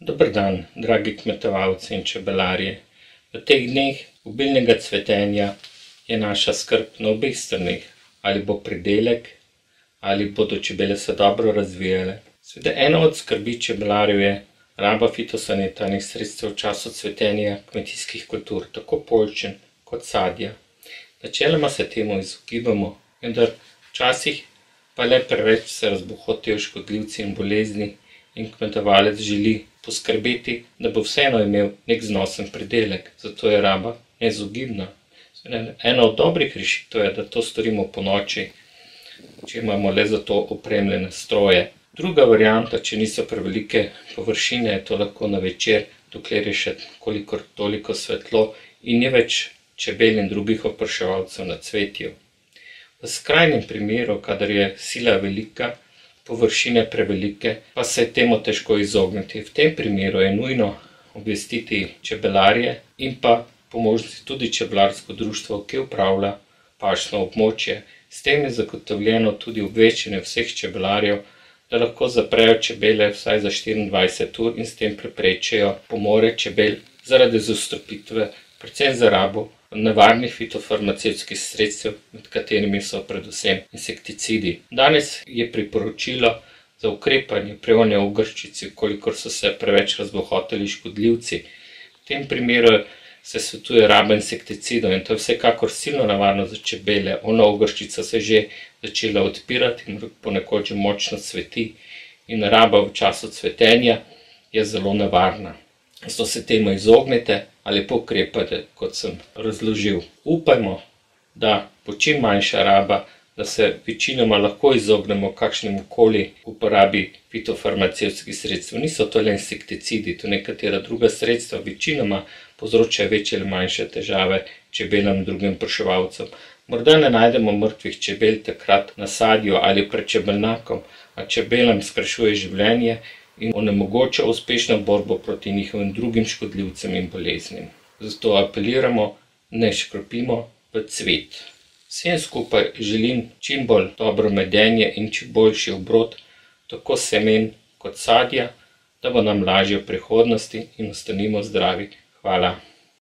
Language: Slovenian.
Dober dan, dragi kmetovalci in čebelarji. V teh dneh obilnega cvetenja je naša skrb na obeh straneh. Ali bo pridelek ali bodo čebele se dobro razvijale. Seveda ena od skrbi čebelarjev je raba fitosanitarnih sredstev v času cvetenja kmetijskih kultur, tako poljčin kot sadja. Načeloma se temu izogibamo, vendar včasih pa le preveč se razbohotijo škodljivci in bolezni in kmetovalec želi poskrbeti, da bo vseeno imel neki znosen pridelek, zato je raba neizogibna. Ena od dobrih rešitev je, da to storimo ponoči, če imamo le za to opremljene stroje. Druga varianta, če niso prevelike površine, je to lahko na večer, dokler je še kolikor toliko svetlo in ni več čebel in drugih opraševalcev na cvetju. V skrajnem primeru, kadar je sila velika, površine prevelike, pa se je temu težko izogniti. V tem primeru je nujno obvestiti čebelarje in pa po možnosti tudi čebelarsko društvo, ki upravlja pašno območje. S tem je zagotovljeno tudi obveščanje vseh čebelarjev, da lahko zaprejo čebele vsaj za štiriindvajset ur in s tem preprečijo pomore čebel zaradi zastrupitve, predvsem za rabo nevarnih fitofarmacevtskih sredstev, med katerimi so predvsem insekticidi. Danes je priporočilo za ukrepanje ogrščici, v kolikor so se preveč razbohotili škodljivci. V tem primeru se svetuje raba insekticidov in to je vsekakor silno nevarno za čebele. Ona ogrščica se je že začela odpirati in ponekod že močno cveti. In raba v času cvetenja je zelo nevarna. Zato se temu izognite ali pa ukrepajte, kot sem razložil. Upajmo, da bo čim manjša raba, da se večinoma lahko izognemo kakšnemukoli uporabi fitofarmacevtskih sredstev. Niso to le insekticidi, tudi nekatera druga sredstva večinoma povzročajo večje ali manjše težave čebelam in drugim opraševalcem. Morda ne najdemo mrtvih čebel takrat na sadju ali pred čebelnjakom, a čebelam skrajšuje življenje in onemogoča uspešno borbo proti njihovim drugim škodljivcem in boleznim. Zato apeliramo, ne škropimo v cvet. Vsem skupaj želim čim bolj dobro medenje in čim boljši obrod tako semen kot sadja, da bo nam lažje v prihodnosti in ostanimo zdravi. Hvala.